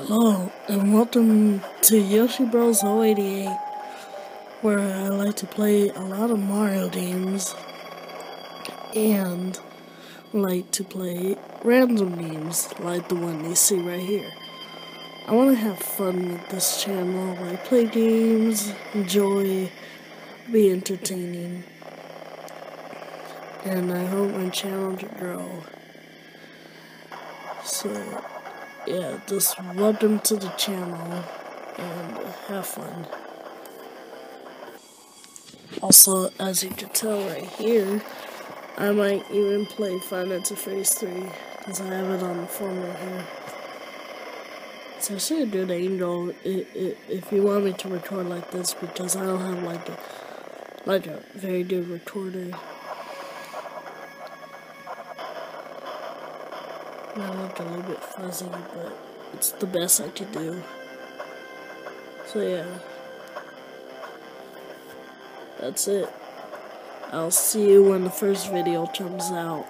Hello, and welcome to Yoshi Bros 088, where I like to play a lot of Mario games, and like to play random games, like the one you see right here. I want to have fun with this channel, like play games, enjoy, be entertaining, and I hope my channel to grow. So, yeah, just welcome to the channel and have fun. Also, as you can tell right here, I might even play Nights at Freddy's 3 because I have it on the phone right here. So I should do if you want me to record like this because I don't have like a like a very good recorder. Might looked a little bit fuzzy, but it's the best I could do. So yeah. That's it. I'll see you when the first video comes out.